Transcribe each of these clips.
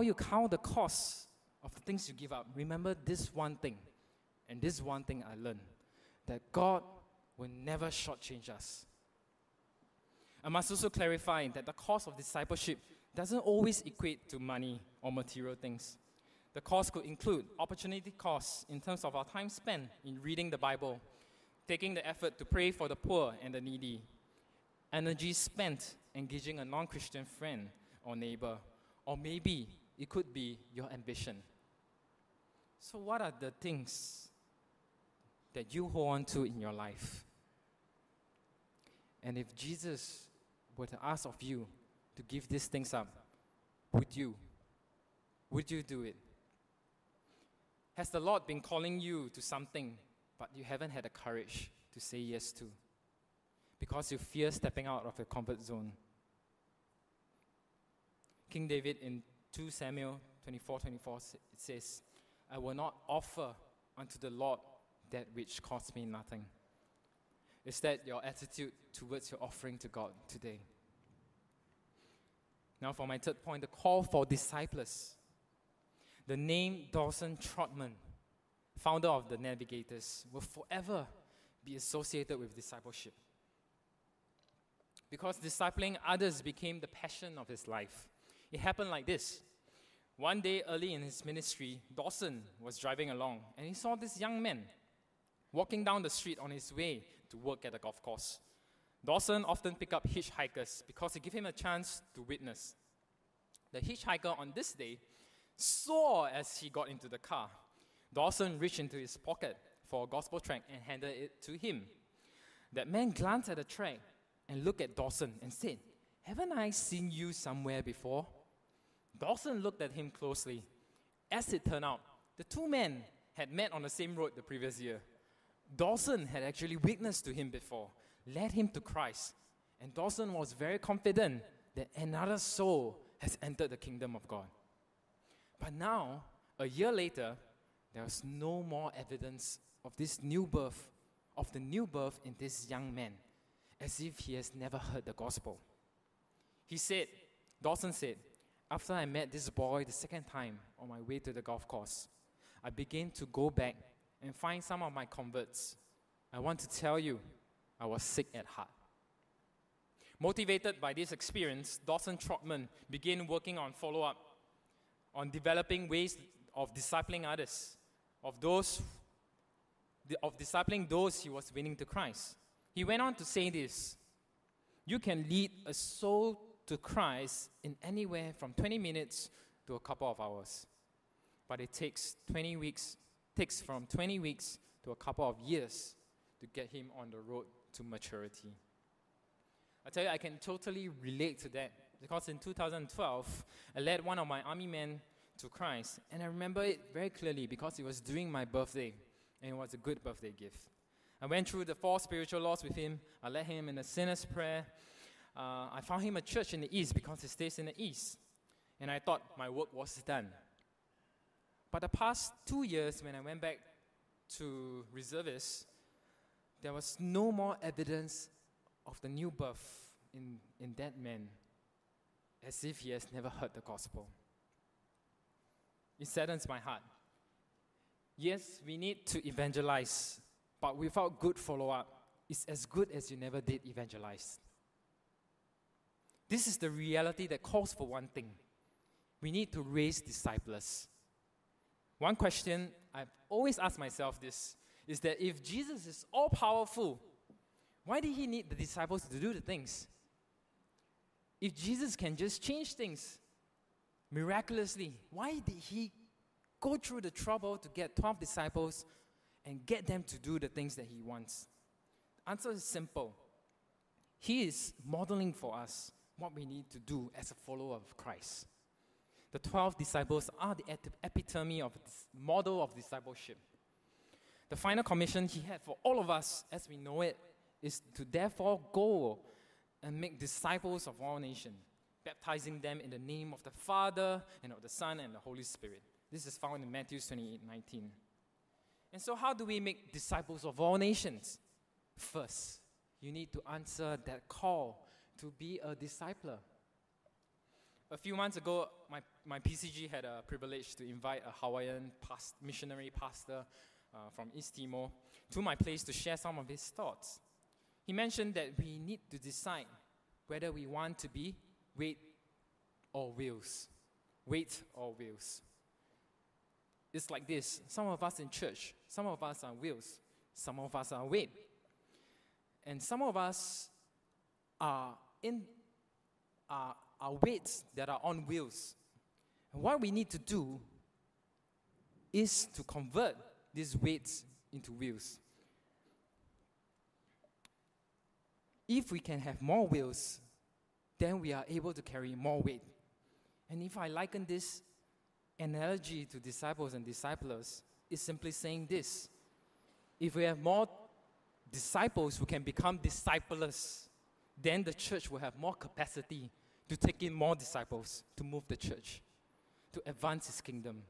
or you count the cost of the things you give up, remember this one thing. And this one thing I learned that God will never shortchange us. I must also clarify that the cost of discipleship doesn't always equate to money or material things. The cost could include opportunity costs in terms of our time spent in reading the Bible, taking the effort to pray for the poor and the needy, energy spent engaging a non Christian friend or neighbor, or maybe it could be your ambition. So, what are the things that you hold on to in your life? And if Jesus were to ask of you to give these things up, would you? Would you do it? Has the Lord been calling you to something, but you haven't had the courage to say yes to? Because you fear stepping out of your comfort zone. King David in 2 Samuel 24 24 it says, I will not offer unto the Lord that which costs me nothing. Is that your attitude towards your offering to God today? Now, for my third point, the call for disciples. The name Dawson Trotman, founder of the Navigators, will forever be associated with discipleship. Because discipling others became the passion of his life. It happened like this. One day early in his ministry, Dawson was driving along and he saw this young man walking down the street on his way to work at the golf course. Dawson often picked up hitchhikers because it gave him a chance to witness. The hitchhiker on this day saw as he got into the car. Dawson reached into his pocket for a gospel tract and handed it to him. That man glanced at the tract and looked at Dawson and said, Haven't I seen you somewhere before? Dawson looked at him closely. As it turned out, the two men had met on the same road the previous year. Dawson had actually witnessed to him before, led him to Christ, and Dawson was very confident that another soul has entered the kingdom of God. But now, a year later, there was no more evidence of this new birth, of the new birth in this young man, as if he has never heard the gospel. He said, Dawson said, after I met this boy the second time on my way to the golf course, I began to go back and find some of my converts. I want to tell you, I was sick at heart. Motivated by this experience, Dawson Trotman began working on follow up, on developing ways of discipling others, of those of discipling those he was winning to Christ. He went on to say this You can lead a soul to Christ in anywhere from 20 minutes to a couple of hours. But it takes 20 weeks, takes from 20 weeks to a couple of years to get him on the road to maturity. I tell you, I can totally relate to that because in 2012, I led one of my army men to Christ, and I remember it very clearly because it was during my birthday, and it was a good birthday gift. I went through the four spiritual laws with him. I led him in the sinner's prayer. Uh, I found him a church in the east because he stays in the east, and I thought my work was done. But the past two years, when I went back to reservists, there was no more evidence of the new birth in, in that man as if he has never heard the gospel. It saddens my heart. Yes, we need to evangelize, but without good follow up, it's as good as you never did evangelize. This is the reality that calls for one thing we need to raise disciples. One question I've always asked myself this is that if Jesus is all powerful, why did he need the disciples to do the things? If Jesus can just change things miraculously, why did he go through the trouble to get 12 disciples and get them to do the things that he wants? The answer is simple. He is modeling for us what we need to do as a follower of Christ. The 12 disciples are the epitome of this model of discipleship. The final commission he had for all of us as we know it is to therefore go and make disciples of all nations, baptizing them in the name of the Father and of the Son and the Holy Spirit. This is found in Matthew 28 19. And so, how do we make disciples of all nations? First, you need to answer that call to be a discipler. A few months ago, my, my PCG had a privilege to invite a Hawaiian past, missionary pastor uh, from East Timor to my place to share some of his thoughts. He mentioned that we need to decide whether we want to be weight or wheels. Weight or wheels. It's like this some of us in church, some of us are wheels, some of us are weight. And some of us are in uh, are, are weights that are on wheels. And what we need to do is to convert these weights into wheels. If we can have more wheels, then we are able to carry more weight. And if I liken this analogy to disciples and disciples, it's simply saying this if we have more disciples who can become disciplers, then the church will have more capacity to take in more disciples, to move the church, to advance his kingdom.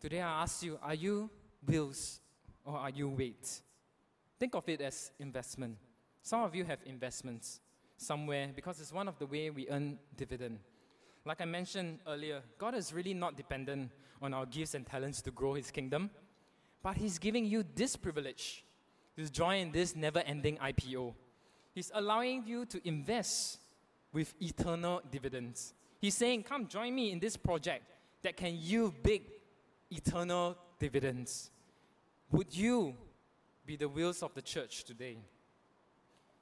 Today I ask you, are you wheels or are you weight? Think of it as investment. Some of you have investments somewhere because it's one of the way we earn dividend. Like I mentioned earlier, God is really not dependent on our gifts and talents to grow his kingdom, but he's giving you this privilege to join this never-ending IPO. He's allowing you to invest with eternal dividends. He's saying, Come join me in this project that can yield big eternal dividends. Would you be the wheels of the church today?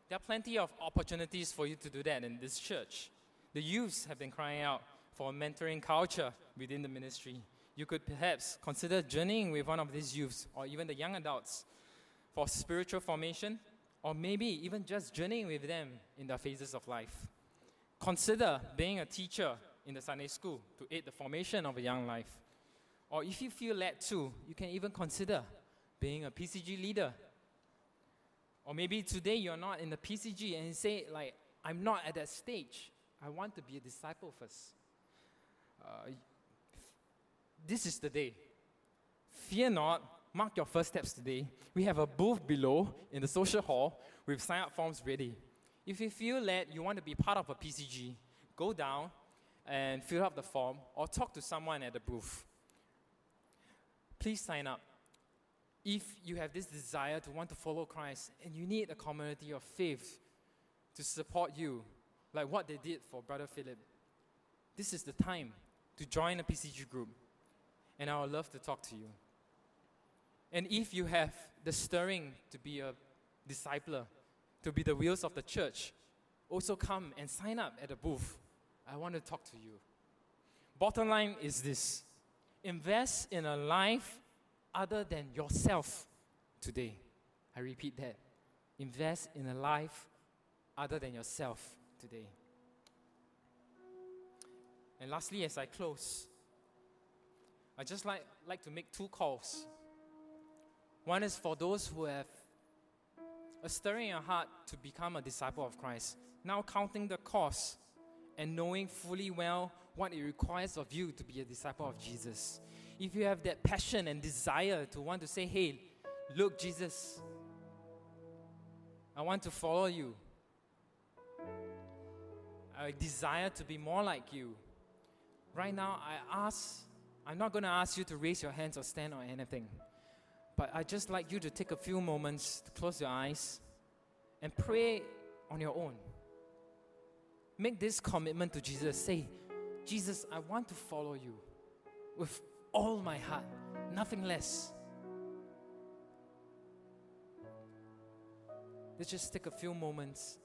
There are plenty of opportunities for you to do that in this church. The youths have been crying out for a mentoring culture within the ministry. You could perhaps consider journeying with one of these youths or even the young adults for spiritual formation, or maybe even just journeying with them in their phases of life. Consider being a teacher in the Sunday school to aid the formation of a young life. Or if you feel led to, you can even consider being a PCG leader. Or maybe today you're not in the PCG and say, like, I'm not at that stage. I want to be a disciple first. Uh, this is the day. Fear not, mark your first steps today. We have a booth below in the social hall with sign up forms ready. If you feel led you want to be part of a PCG, go down and fill out the form or talk to someone at the booth. Please sign up. If you have this desire to want to follow Christ and you need a community of faith to support you, like what they did for Brother Philip, this is the time to join a PCG group. And I would love to talk to you. And if you have the stirring to be a discipler, to be the wheels of the church, also come and sign up at the booth. I want to talk to you. Bottom line is this invest in a life other than yourself today. I repeat that. Invest in a life other than yourself today. And lastly, as I close, I just like, like to make two calls. One is for those who have a stirring in your heart to become a disciple of Christ, now counting the cost and knowing fully well what it requires of you to be a disciple of Jesus. If you have that passion and desire to want to say, hey, look, Jesus, I want to follow you. I desire to be more like you. Right now, I ask, I'm not going to ask you to raise your hands or stand or anything. But I'd just like you to take a few moments to close your eyes and pray on your own. Make this commitment to Jesus. Say, Jesus, I want to follow you with all my heart, nothing less. Let's just take a few moments